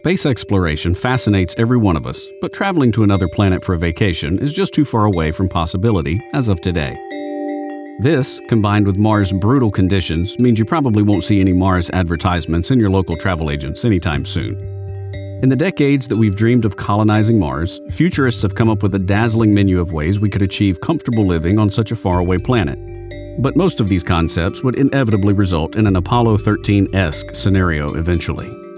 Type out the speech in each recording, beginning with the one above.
Space exploration fascinates every one of us, but traveling to another planet for a vacation is just too far away from possibility as of today. This, combined with Mars' brutal conditions, means you probably won't see any Mars advertisements in your local travel agents anytime soon. In the decades that we've dreamed of colonizing Mars, futurists have come up with a dazzling menu of ways we could achieve comfortable living on such a faraway planet. But most of these concepts would inevitably result in an Apollo 13 esque scenario eventually.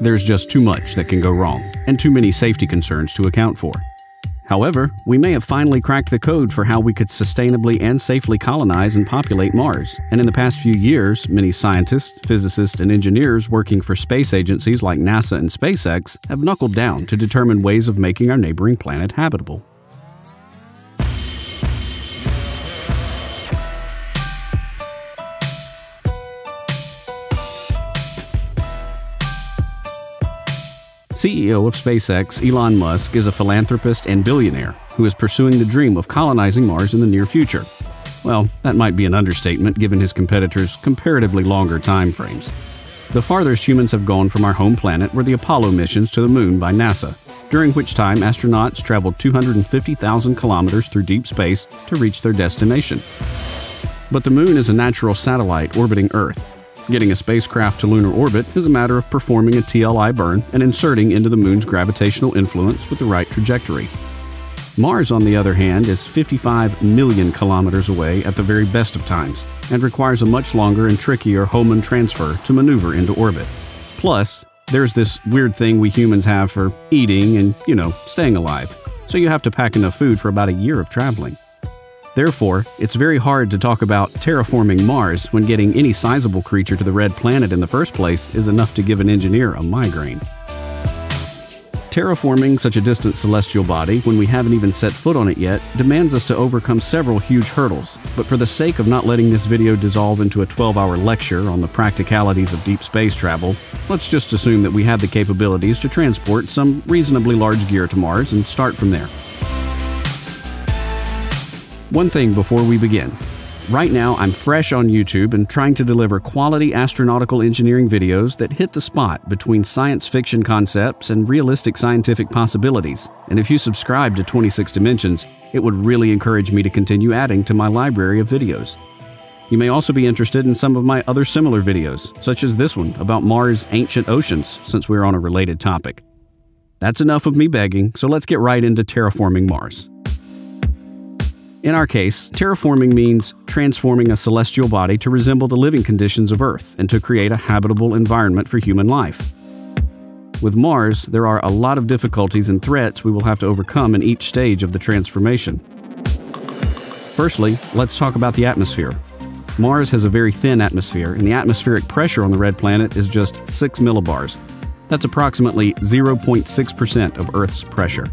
There's just too much that can go wrong, and too many safety concerns to account for. However, we may have finally cracked the code for how we could sustainably and safely colonize and populate Mars. And in the past few years, many scientists, physicists, and engineers working for space agencies like NASA and SpaceX have knuckled down to determine ways of making our neighboring planet habitable. CEO of SpaceX, Elon Musk, is a philanthropist and billionaire who is pursuing the dream of colonizing Mars in the near future. Well, that might be an understatement given his competitors' comparatively longer time frames. The farthest humans have gone from our home planet were the Apollo missions to the Moon by NASA, during which time astronauts traveled 250,000 kilometers through deep space to reach their destination. But the Moon is a natural satellite orbiting Earth, Getting a spacecraft to lunar orbit is a matter of performing a TLI burn and inserting into the Moon's gravitational influence with the right trajectory. Mars, on the other hand, is 55 million kilometers away at the very best of times and requires a much longer and trickier Hohmann transfer to maneuver into orbit. Plus, there's this weird thing we humans have for eating and, you know, staying alive, so you have to pack enough food for about a year of traveling. Therefore, it's very hard to talk about terraforming Mars when getting any sizable creature to the red planet in the first place is enough to give an engineer a migraine. Terraforming such a distant celestial body when we haven't even set foot on it yet demands us to overcome several huge hurdles, but for the sake of not letting this video dissolve into a 12-hour lecture on the practicalities of deep space travel, let's just assume that we have the capabilities to transport some reasonably large gear to Mars and start from there. One thing before we begin. Right now, I'm fresh on YouTube and trying to deliver quality astronautical engineering videos that hit the spot between science fiction concepts and realistic scientific possibilities. And if you subscribe to 26 Dimensions, it would really encourage me to continue adding to my library of videos. You may also be interested in some of my other similar videos, such as this one about Mars' ancient oceans, since we're on a related topic. That's enough of me begging, so let's get right into terraforming Mars. In our case, terraforming means transforming a celestial body to resemble the living conditions of Earth and to create a habitable environment for human life. With Mars, there are a lot of difficulties and threats we will have to overcome in each stage of the transformation. Firstly, let's talk about the atmosphere. Mars has a very thin atmosphere, and the atmospheric pressure on the red planet is just 6 millibars. That's approximately 0.6% of Earth's pressure.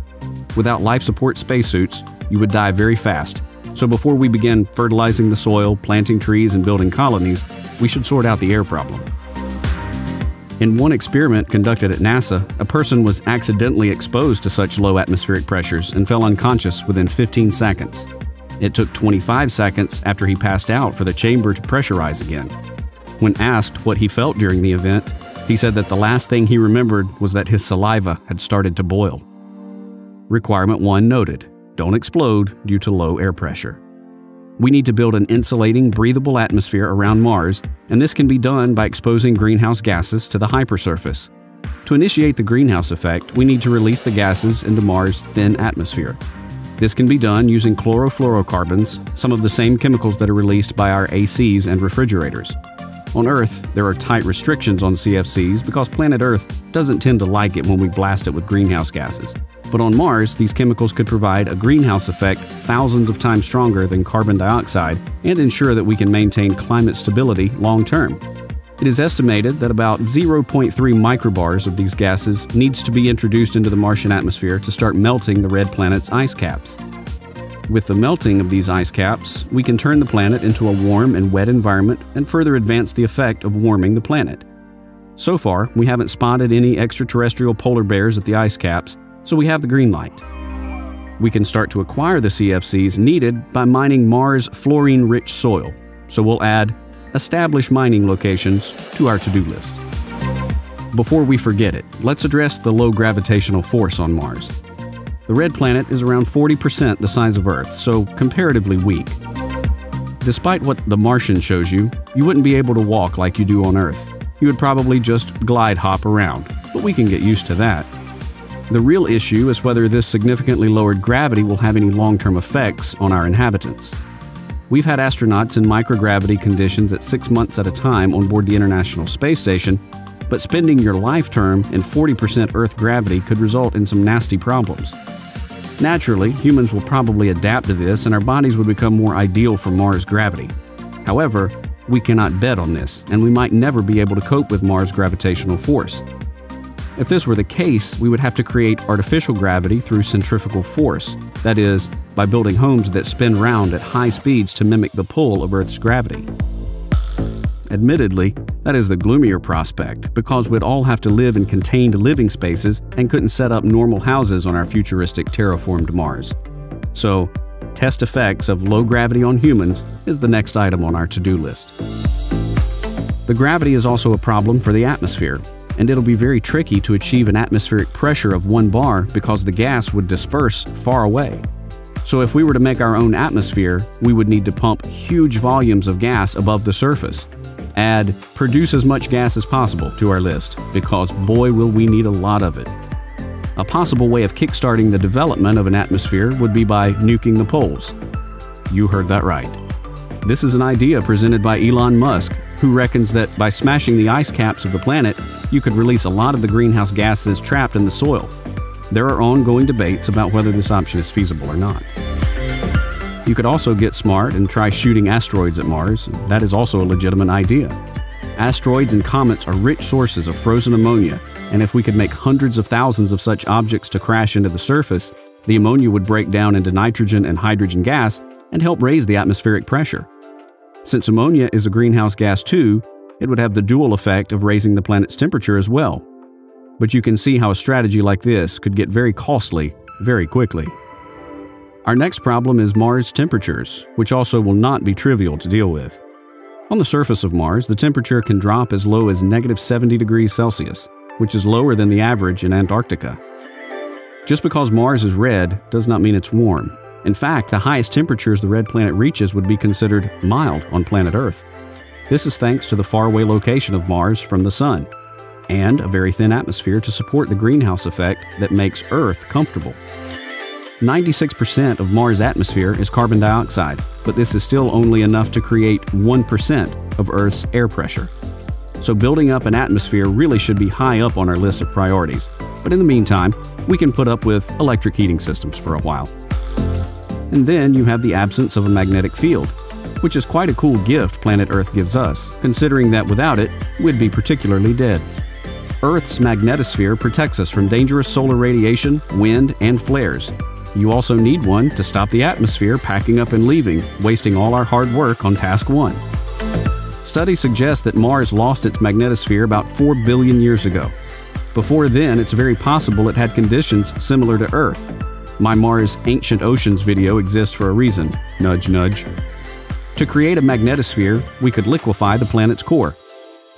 Without life support spacesuits, you would die very fast. So before we begin fertilizing the soil, planting trees, and building colonies, we should sort out the air problem. In one experiment conducted at NASA, a person was accidentally exposed to such low atmospheric pressures and fell unconscious within 15 seconds. It took 25 seconds after he passed out for the chamber to pressurize again. When asked what he felt during the event, he said that the last thing he remembered was that his saliva had started to boil. Requirement 1 noted don't explode due to low air pressure. We need to build an insulating, breathable atmosphere around Mars, and this can be done by exposing greenhouse gases to the hypersurface. To initiate the greenhouse effect, we need to release the gases into Mars' thin atmosphere. This can be done using chlorofluorocarbons, some of the same chemicals that are released by our ACs and refrigerators. On Earth, there are tight restrictions on CFCs because planet Earth doesn't tend to like it when we blast it with greenhouse gases. But on Mars, these chemicals could provide a greenhouse effect thousands of times stronger than carbon dioxide and ensure that we can maintain climate stability long term. It is estimated that about 0.3 microbars of these gases needs to be introduced into the Martian atmosphere to start melting the red planet's ice caps. With the melting of these ice caps, we can turn the planet into a warm and wet environment and further advance the effect of warming the planet. So far, we haven't spotted any extraterrestrial polar bears at the ice caps, so we have the green light. We can start to acquire the CFCs needed by mining Mars fluorine-rich soil, so we'll add establish mining locations to our to-do list. Before we forget it, let's address the low gravitational force on Mars. The red planet is around 40% the size of Earth, so comparatively weak. Despite what The Martian shows you, you wouldn't be able to walk like you do on Earth. You would probably just glide hop around, but we can get used to that. The real issue is whether this significantly lowered gravity will have any long term effects on our inhabitants. We've had astronauts in microgravity conditions at six months at a time on board the International Space Station, but spending your life term in 40% Earth gravity could result in some nasty problems. Naturally, humans will probably adapt to this and our bodies would become more ideal for Mars gravity. However, we cannot bet on this, and we might never be able to cope with Mars' gravitational force. If this were the case, we would have to create artificial gravity through centrifugal force, that is, by building homes that spin round at high speeds to mimic the pull of Earth's gravity. Admittedly, that is the gloomier prospect because we'd all have to live in contained living spaces and couldn't set up normal houses on our futuristic terraformed Mars. So, test effects of low gravity on humans is the next item on our to do list. The gravity is also a problem for the atmosphere, and it'll be very tricky to achieve an atmospheric pressure of 1 bar because the gas would disperse far away. So if we were to make our own atmosphere, we would need to pump huge volumes of gas above the surface. Add produce as much gas as possible to our list, because boy will we need a lot of it. A possible way of kickstarting the development of an atmosphere would be by nuking the poles. You heard that right. This is an idea presented by Elon Musk, who reckons that by smashing the ice caps of the planet, you could release a lot of the greenhouse gases trapped in the soil. There are ongoing debates about whether this option is feasible or not. You could also get smart and try shooting asteroids at Mars. That is also a legitimate idea. Asteroids and comets are rich sources of frozen ammonia, and if we could make hundreds of thousands of such objects to crash into the surface, the ammonia would break down into nitrogen and hydrogen gas and help raise the atmospheric pressure. Since ammonia is a greenhouse gas too, it would have the dual effect of raising the planet's temperature as well. But you can see how a strategy like this could get very costly very quickly. Our next problem is Mars temperatures, which also will not be trivial to deal with. On the surface of Mars, the temperature can drop as low as negative 70 degrees Celsius, which is lower than the average in Antarctica. Just because Mars is red does not mean it's warm. In fact, the highest temperatures the red planet reaches would be considered mild on planet Earth. This is thanks to the faraway location of Mars from the Sun, and a very thin atmosphere to support the greenhouse effect that makes Earth comfortable. 96% of Mars' atmosphere is carbon dioxide, but this is still only enough to create 1% of Earth's air pressure. So building up an atmosphere really should be high up on our list of priorities. But in the meantime, we can put up with electric heating systems for a while. And then you have the absence of a magnetic field, which is quite a cool gift planet Earth gives us, considering that without it, we'd be particularly dead. Earth's magnetosphere protects us from dangerous solar radiation, wind, and flares. You also need one to stop the atmosphere packing up and leaving, wasting all our hard work on task one. Studies suggest that Mars lost its magnetosphere about 4 billion years ago. Before then, it's very possible it had conditions similar to Earth. My Mars Ancient Oceans video exists for a reason. Nudge, nudge. To create a magnetosphere, we could liquefy the planet's core.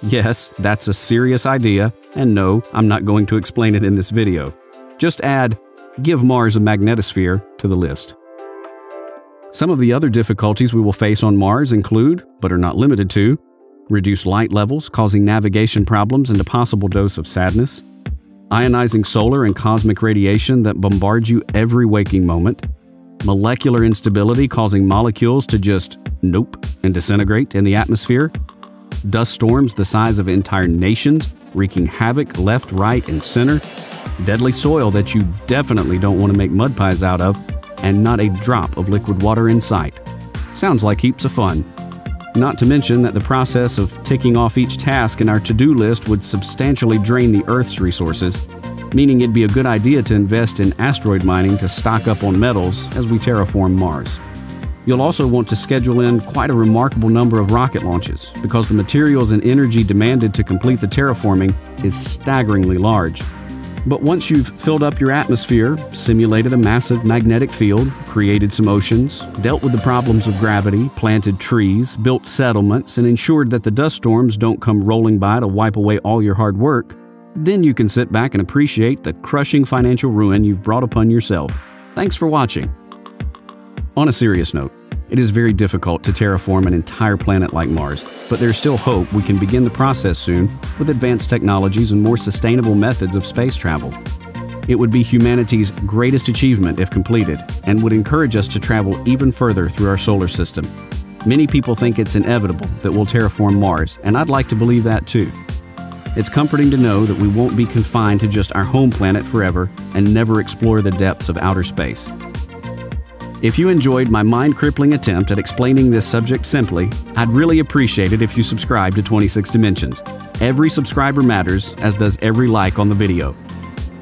Yes, that's a serious idea, and no, I'm not going to explain it in this video. Just add, give Mars a magnetosphere to the list. Some of the other difficulties we will face on Mars include, but are not limited to, reduced light levels causing navigation problems and a possible dose of sadness, ionizing solar and cosmic radiation that bombards you every waking moment, molecular instability causing molecules to just nope and disintegrate in the atmosphere, dust storms the size of entire nations wreaking havoc left, right, and center, deadly soil that you definitely don't want to make mud pies out of, and not a drop of liquid water in sight. Sounds like heaps of fun. Not to mention that the process of ticking off each task in our to do list would substantially drain the Earth's resources, meaning it'd be a good idea to invest in asteroid mining to stock up on metals as we terraform Mars. You'll also want to schedule in quite a remarkable number of rocket launches because the materials and energy demanded to complete the terraforming is staggeringly large. But once you've filled up your atmosphere, simulated a massive magnetic field, created some oceans, dealt with the problems of gravity, planted trees, built settlements, and ensured that the dust storms don't come rolling by to wipe away all your hard work, Then you can sit back and appreciate the crushing financial ruin you've brought upon yourself. Thanks for watching. On a serious note, it is very difficult to terraform an entire planet like Mars, but there's still hope we can begin the process soon with advanced technologies and more sustainable methods of space travel. It would be humanity's greatest achievement if completed, and would encourage us to travel even further through our solar system. Many people think it's inevitable that we'll terraform Mars, and I'd like to believe that too. It's comforting to know that we won't be confined to just our home planet forever and never explore the depths of outer space. If you enjoyed my mind crippling attempt at explaining this subject simply, I'd really appreciate it if you subscribe to 26 Dimensions. Every subscriber matters, as does every like on the video.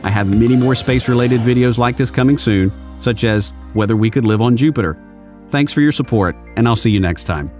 I have many more space related videos like this coming soon, such as whether we could live on Jupiter. Thanks for your support, and I'll see you next time.